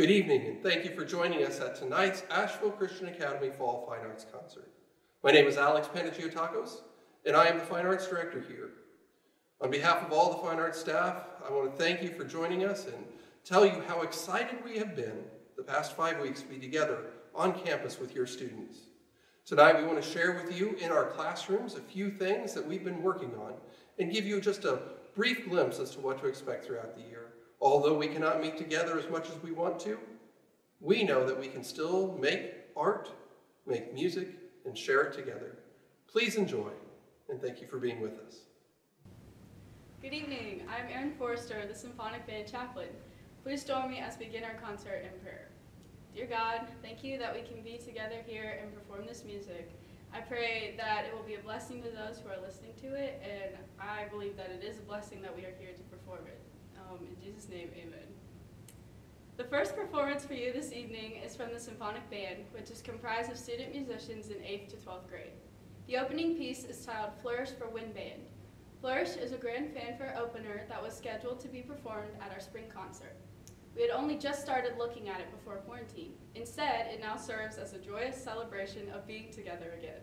Good evening, and thank you for joining us at tonight's Asheville Christian Academy Fall Fine Arts Concert. My name is Alex Panagiotakos, and I am the Fine Arts Director here. On behalf of all the Fine Arts staff, I want to thank you for joining us and tell you how excited we have been the past five weeks to be together on campus with your students. Tonight, we want to share with you in our classrooms a few things that we've been working on and give you just a brief glimpse as to what to expect throughout the year. Although we cannot meet together as much as we want to, we know that we can still make art, make music, and share it together. Please enjoy, and thank you for being with us. Good evening. I'm Erin Forrester, the Symphonic Band Chaplain. Please join me as we begin our concert in prayer. Dear God, thank you that we can be together here and perform this music. I pray that it will be a blessing to those who are listening to it, and I believe that it is a blessing that we are here to perform it. Um, in Jesus' name, amen. The first performance for you this evening is from the Symphonic Band, which is comprised of student musicians in 8th to 12th grade. The opening piece is titled Flourish for Wind Band. Flourish is a grand fanfare opener that was scheduled to be performed at our spring concert. We had only just started looking at it before quarantine. Instead, it now serves as a joyous celebration of being together again.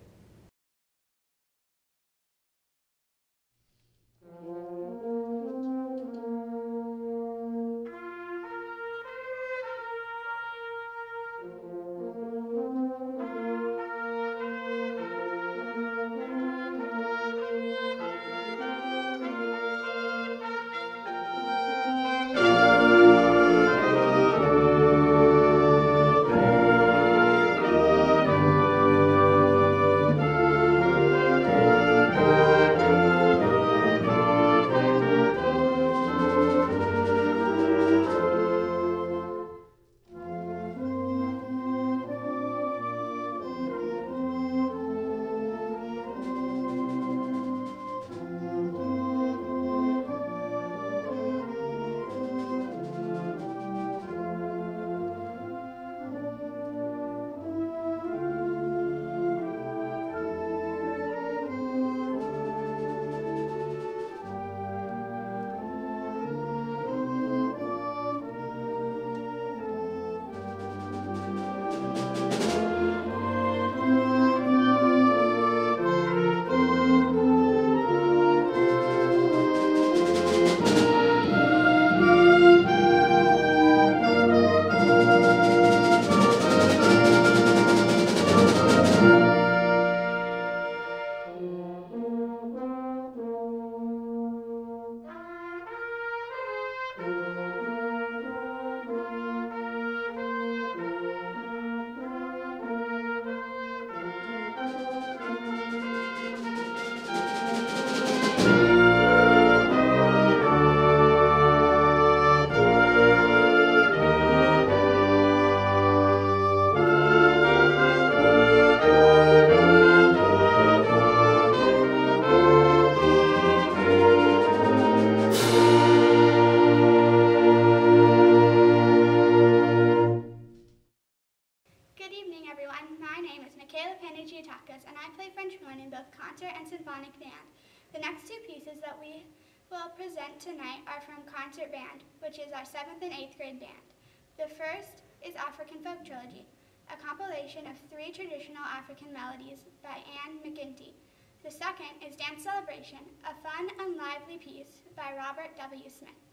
Dance Celebration, a fun and lively piece by Robert W. Smith.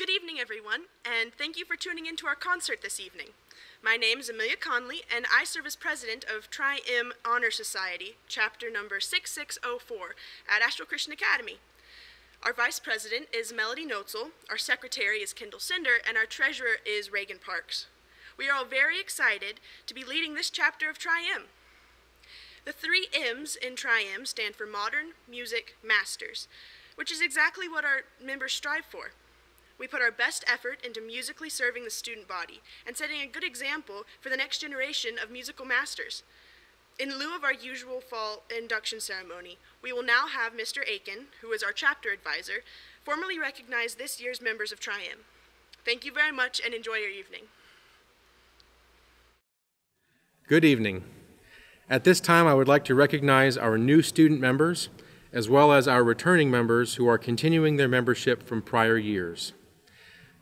Good evening, everyone, and thank you for tuning in to our concert this evening. My name is Amelia Conley, and I serve as president of Tri M Honor Society, chapter number 6604 at Asheville Christian Academy. Our vice president is Melody Notzel, our secretary is Kendall Cinder, and our treasurer is Reagan Parks. We are all very excited to be leading this chapter of Tri M. The three M's in Tri M stand for Modern Music Masters, which is exactly what our members strive for. We put our best effort into musically serving the student body and setting a good example for the next generation of musical masters. In lieu of our usual fall induction ceremony, we will now have Mr. Aiken, who is our chapter advisor, formally recognize this year's members of Tri M. Thank you very much and enjoy your evening. Good evening. At this time, I would like to recognize our new student members, as well as our returning members who are continuing their membership from prior years.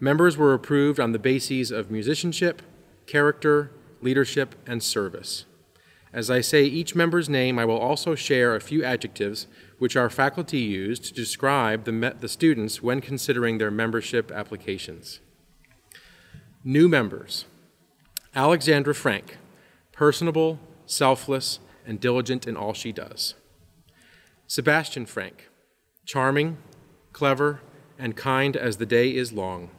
Members were approved on the bases of musicianship, character, leadership, and service. As I say each member's name, I will also share a few adjectives which our faculty use to describe the, the students when considering their membership applications. New members Alexandra Frank, personable, selfless, and diligent in all she does. Sebastian Frank, charming, clever, and kind as the day is long.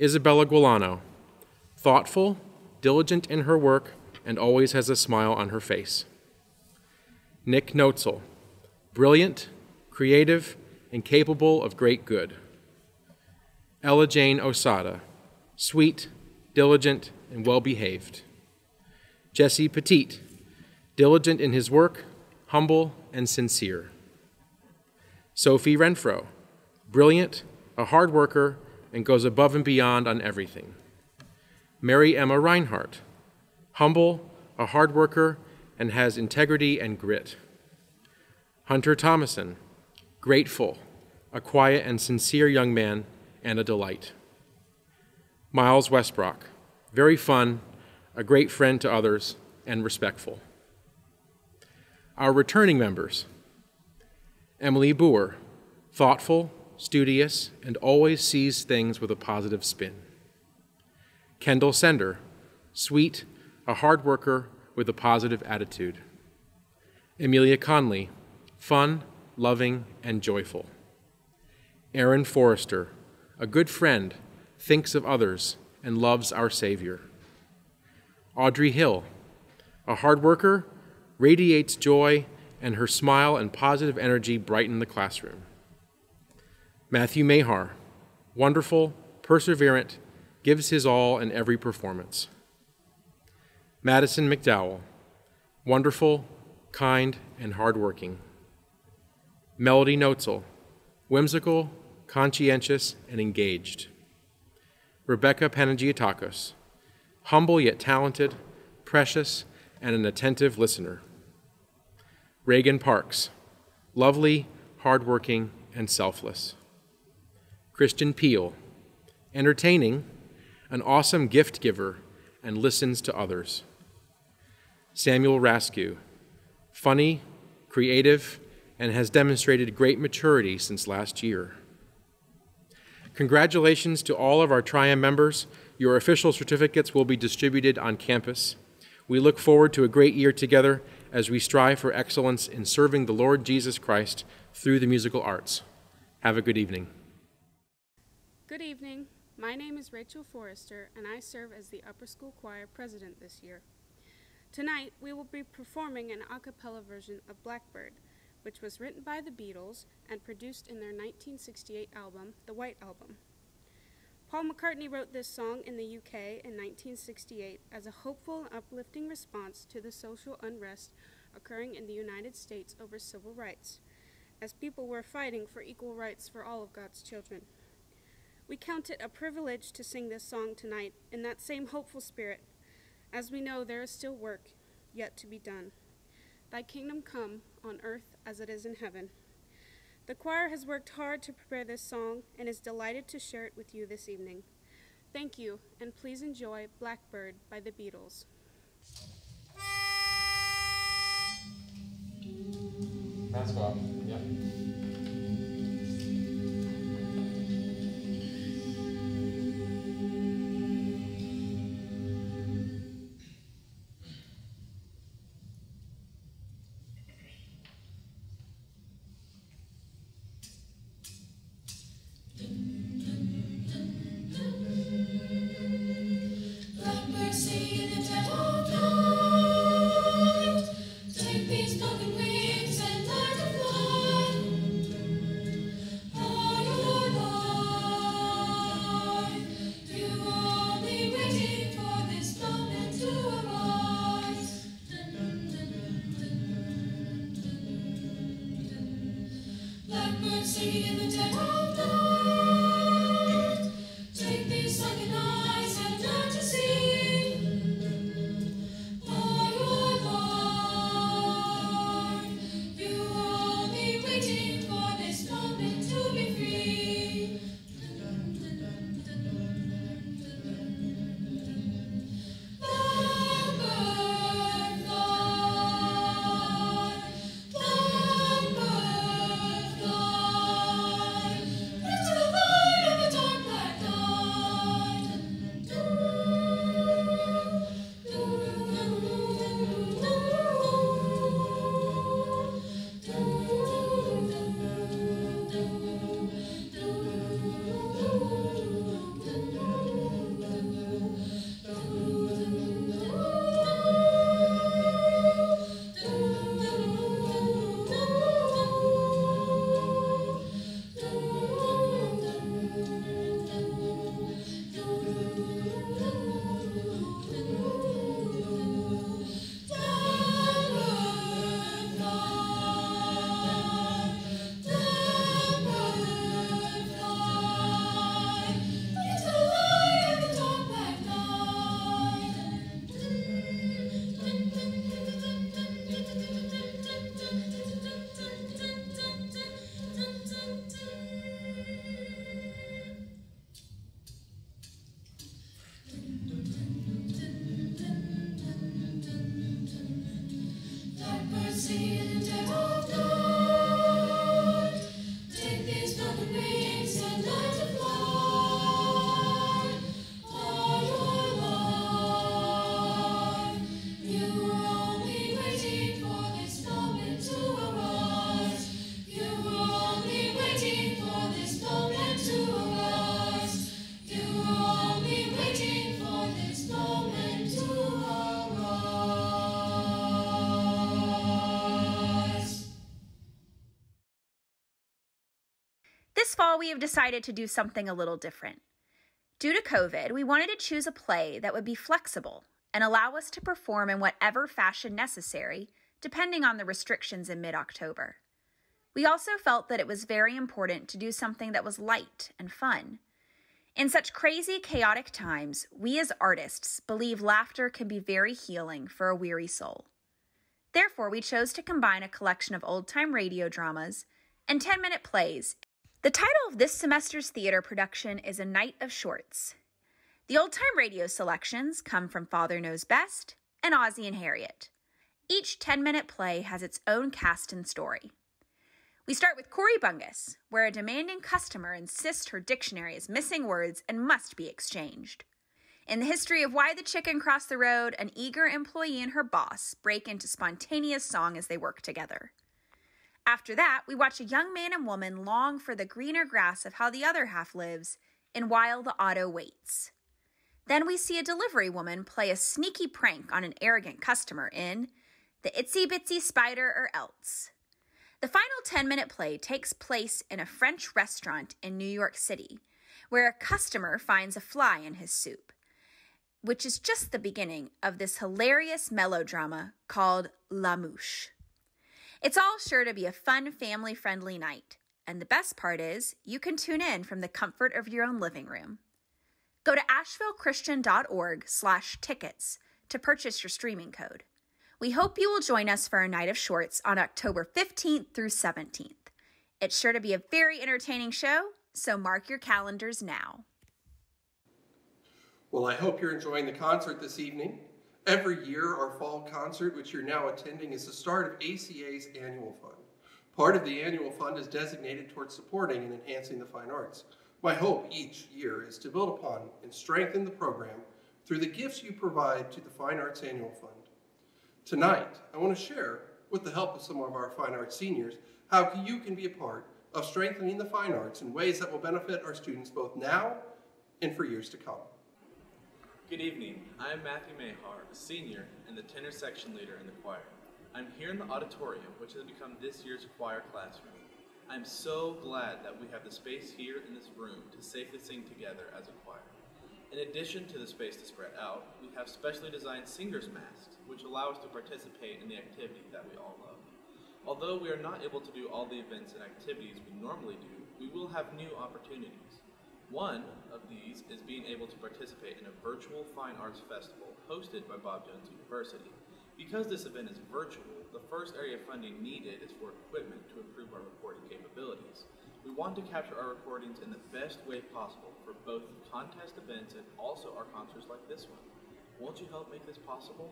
Isabella Guilano, thoughtful, diligent in her work, and always has a smile on her face. Nick Notzel, brilliant, creative, and capable of great good. Ella Jane Osada, sweet, diligent, and well behaved. Jesse Petit, diligent in his work, humble, and sincere. Sophie Renfro, brilliant, a hard worker, and goes above and beyond on everything. Mary Emma Reinhardt, humble, a hard worker, and has integrity and grit. Hunter Thomason, grateful, a quiet and sincere young man, and a delight. Miles Westbrook, very fun, a great friend to others, and respectful. Our returning members Emily Boer, thoughtful, studious, and always sees things with a positive spin. Kendall Sender, sweet, a hard worker with a positive attitude. Amelia Conley, fun, loving, and joyful. Aaron Forrester, a good friend, thinks of others, and loves our Savior. Audrey Hill, a hard worker, radiates joy, and her smile and positive energy brighten the classroom. Matthew Mahar, wonderful, perseverant, gives his all in every performance. Madison McDowell, wonderful, kind, and hardworking. Melody Notzel, whimsical, conscientious, and engaged. Rebecca Panagiotakos, humble yet talented, precious, and an attentive listener. Reagan Parks, lovely, hardworking, and selfless. Christian Peel, entertaining, an awesome gift giver, and listens to others. Samuel Raskew, funny, creative, and has demonstrated great maturity since last year. Congratulations to all of our Tri M members. Your official certificates will be distributed on campus. We look forward to a great year together as we strive for excellence in serving the Lord Jesus Christ through the musical arts. Have a good evening. Good evening. My name is Rachel Forrester, and I serve as the Upper School Choir President this year. Tonight, we will be performing an a cappella version of Blackbird, which was written by the Beatles and produced in their 1968 album, The White Album. Paul McCartney wrote this song in the UK in 1968 as a hopeful and uplifting response to the social unrest occurring in the United States over civil rights, as people were fighting for equal rights for all of God's children. We count it a privilege to sing this song tonight in that same hopeful spirit, as we know there is still work yet to be done. Thy kingdom come on earth as it is in heaven. The choir has worked hard to prepare this song and is delighted to share it with you this evening. Thank you, and please enjoy Blackbird by the Beatles. Maxwell, yeah. In the dead We have decided to do something a little different. Due to COVID, we wanted to choose a play that would be flexible and allow us to perform in whatever fashion necessary, depending on the restrictions in mid October. We also felt that it was very important to do something that was light and fun. In such crazy, chaotic times, we as artists believe laughter can be very healing for a weary soul. Therefore, we chose to combine a collection of old time radio dramas and 10 minute plays. The title of this semester's theater production is A Night of Shorts. The old time radio selections come from Father Knows Best and Ozzie and Harriet. Each 10 minute play has its own cast and story. We start with Corey Bungus, where a demanding customer insists her dictionary is missing words and must be exchanged. In the history of Why the Chicken Crossed the Road, an eager employee and her boss break into spontaneous song as they work together. After that, we watch a young man and woman long for the greener grass of how the other half lives in While the Auto Waits. Then we see a delivery woman play a sneaky prank on an arrogant customer in The Itsy Bitsy Spider or Else. The final 10 minute play takes place in a French restaurant in New York City, where a customer finds a fly in his soup, which is just the beginning of this hilarious melodrama called La Mouche. It's all sure to be a fun, family friendly night, and the best part is you can tune in from the comfort of your own living room. Go to ashevillechristian.org slash tickets to purchase your streaming code. We hope you will join us for a night of shorts on October 15th through 17th. It's sure to be a very entertaining show, so mark your calendars now. Well, I hope you're enjoying the concert this evening. Every year, our fall concert, which you're now attending, is the start of ACA's annual fund. Part of the annual fund is designated towards supporting and enhancing the fine arts. My hope each year is to build upon and strengthen the program through the gifts you provide to the Fine Arts Annual Fund. Tonight, I want to share, with the help of some of our fine arts seniors, how you can be a part of strengthening the fine arts in ways that will benefit our students both now and for years to come. Good evening. I am Matthew Mahar, a senior and the tenor section leader in the choir. I'm here in the auditorium, which has become this year's choir classroom. I'm so glad that we have the space here in this room to safely sing together as a choir. In addition to the space to spread out, we have specially designed singer's masks, which allow us to participate in the activity that we all love. Although we are not able to do all the events and activities we normally do, we will have new opportunities. One of these is being able to participate in a virtual fine arts festival hosted by Bob Jones University. Because this event is virtual, the first area of funding needed is for equipment to improve our recording capabilities. We want to capture our recordings in the best way possible for both contest events and also our concerts like this one. Won't you help make this possible?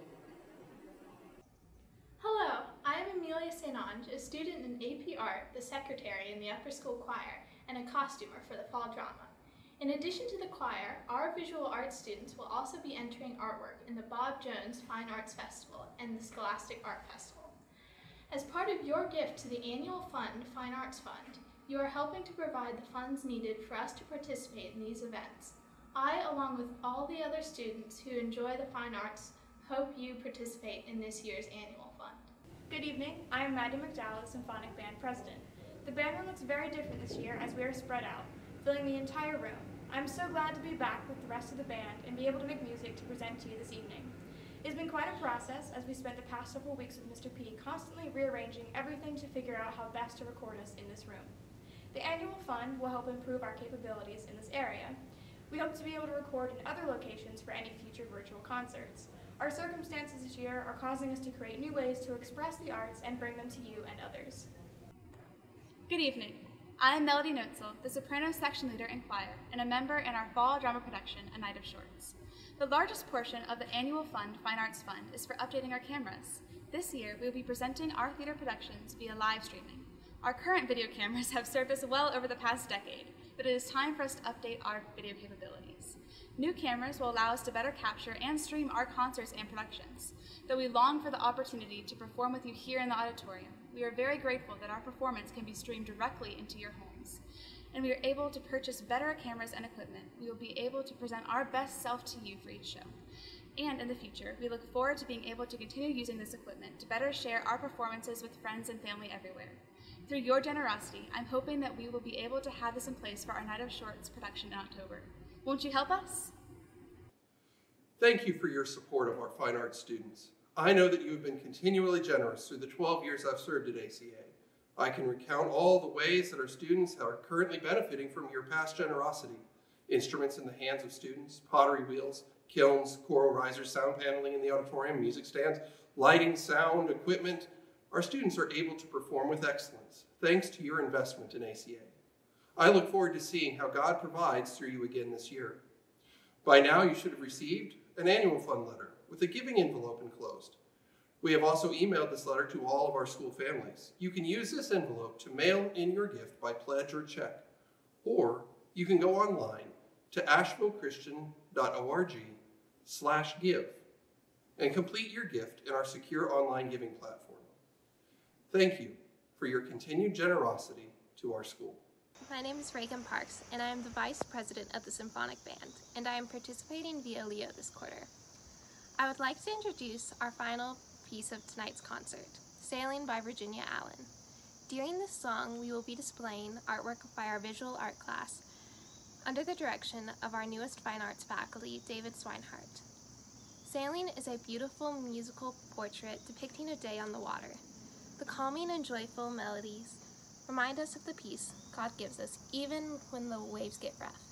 Hello, I am Amelia St. Ange, a student in AP Art, the secretary in the upper school choir, and a costumer for the fall drama. In addition to the choir, our visual arts students will also be entering artwork in the Bob Jones Fine Arts Festival and the Scholastic Art Festival. As part of your gift to the annual fund, Fine Arts Fund, you are helping to provide the funds needed for us to participate in these events. I, along with all the other students who enjoy the fine arts, hope you participate in this year's annual fund. Good evening, I am Maddie McDowell, Symphonic Band President. The band room looks very different this year as we are spread out, filling the entire room. I'm so glad to be back with the rest of the band and be able to make music to present to you this evening. It's been quite a process as we spent the past several weeks with Mr. P constantly rearranging everything to figure out how best to record us in this room. The annual fund will help improve our capabilities in this area. We hope to be able to record in other locations for any future virtual concerts. Our circumstances this year are causing us to create new ways to express the arts and bring them to you and others. Good evening. I am Melody Notzel, the soprano section leader in choir and a member in our fall drama production, A Night of Shorts. The largest portion of the annual fund, Fine Arts Fund, is for updating our cameras. This year, we will be presenting our theater productions via live streaming. Our current video cameras have served us well over the past decade, but it is time for us to update our video capabilities. New cameras will allow us to better capture and stream our concerts and productions. Though we long for the opportunity to perform with you here in the auditorium, we are very grateful that our performance can be streamed directly into your homes. And we are able to purchase better cameras and equipment. We will be able to present our best self to you for each show. And in the future, we look forward to being able to continue using this equipment to better share our performances with friends and family everywhere. Through your generosity, I'm hoping that we will be able to have this in place for our Night of Shorts production in October. Won't you help us? Thank you for your support of our fine arts students. I know that you have been continually generous through the 12 years I've served at ACA. I can recount all the ways that our students are currently benefiting from your past generosity. Instruments in the hands of students, pottery wheels, kilns, choral risers, sound paneling in the auditorium, music stands, lighting, sound, equipment. Our students are able to perform with excellence thanks to your investment in ACA. I look forward to seeing how God provides through you again this year. By now, you should have received an annual fund letter with a giving envelope enclosed. We have also emailed this letter to all of our school families. You can use this envelope to mail in your gift by pledge or check, or you can go online to ashevillechristian.org slash give and complete your gift in our secure online giving platform. Thank you for your continued generosity to our school. My name is Reagan Parks, and I am the Vice President of the Symphonic Band, and I am participating via Leo this quarter. I would like to introduce our final piece of tonight's concert, Sailing by Virginia Allen. During this song, we will be displaying artwork by our visual art class under the direction of our newest fine arts faculty, David Swinehart. Sailing is a beautiful musical portrait depicting a day on the water. The calming and joyful melodies remind us of the peace God gives us, even when the waves get rough.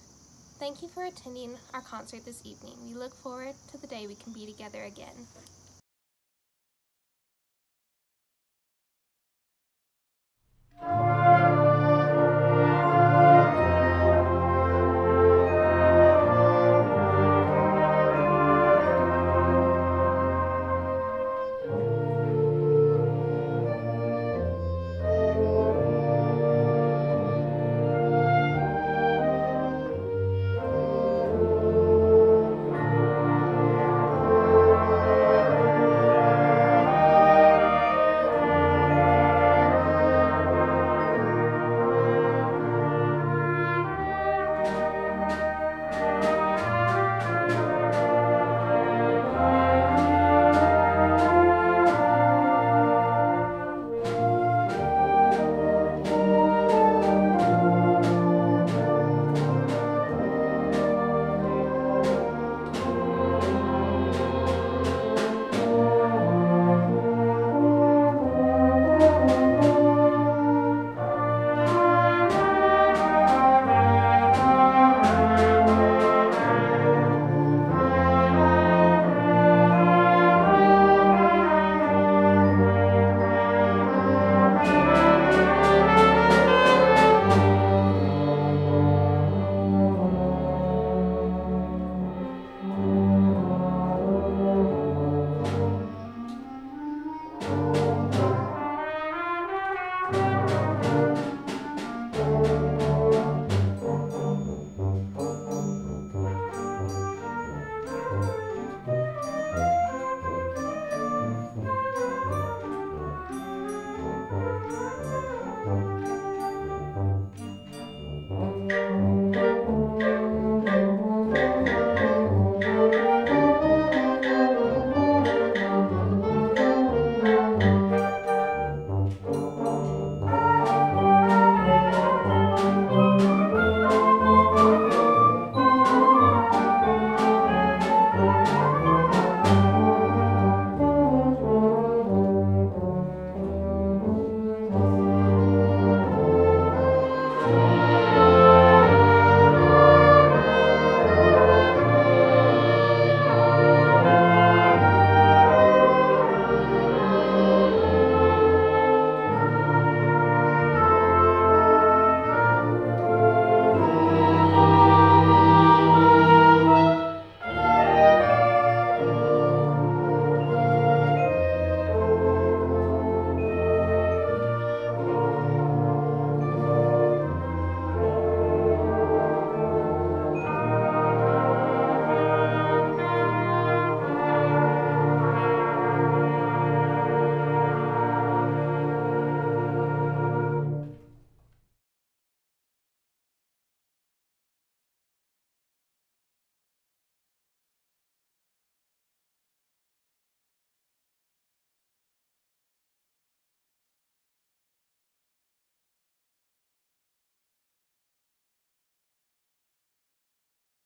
Thank you for attending our concert this evening. We look forward to the day we can be together again.